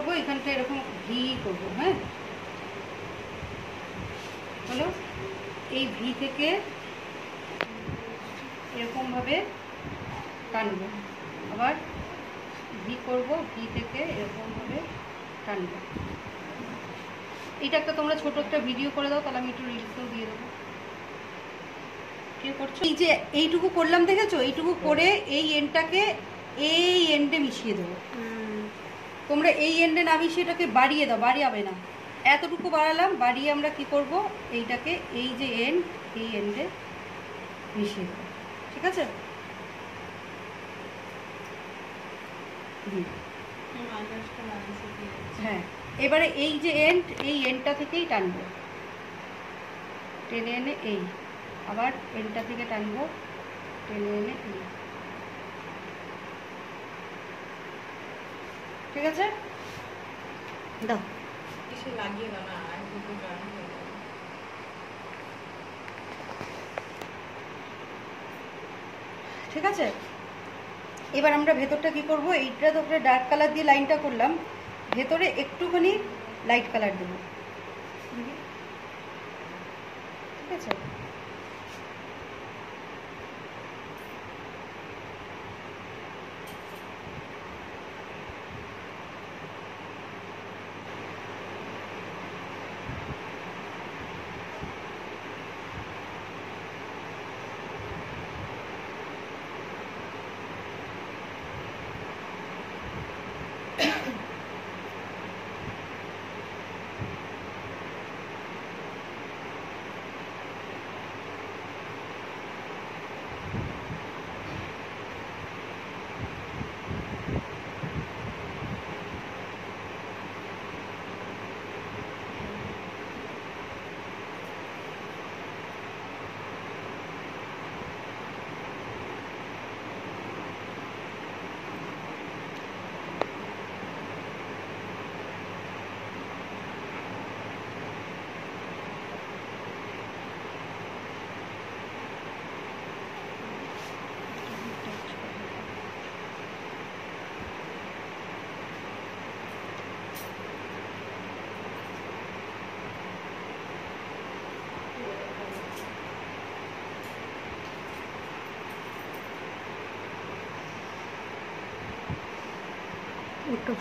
করব এখানটা এরকম ভি করব হ্যাঁ? হলো এই ভি থেকে এরকমভাবে টানবো আবার ভি করব ভি থেকে এরকমভাবে টানবো। এটা একটা তোমরা ছোট একটা ভিডিও করে দাও তাহলে আমি একটু রিলসেও দিয়ে দেবো। করছ? এই যে এইটুকু করলাম দেখেছ? এইটুকু করে এই এন্ডটাকে এই এন্ডে মিশিয়ে দেবো। তোমরা এই এন্ডে না মিশিয়ে এটাকে বাড়িয়ে দাও, বাড়িয়াবে না। এতটুকু বাড়ালাম, বাড়িয়ে আমরা কি করব? এইটাকে এই যে এন্ড এই এন্ডে মিশিয়ে দেবো। ঠিক আছে? হ্যাঁ এবারে এই যে এন্ড এই এন্ডটা থেকেই টানবো। টেনে এনে এই, আবার এন্ডটা থেকে টানবো। টেনে এনে এই। ঠিক আছে? দাও। কিছু লাগিয়ে দাও না ঠিক আছে? এবার আমরা ভেতরটা কি করব? এইটা তো আমরা ডার্ক কালার দিয়ে লাইনটা করলাম। ভেতরে একটুখানি লাইট কালার দেব। ঠিক আছে? फ़ोटो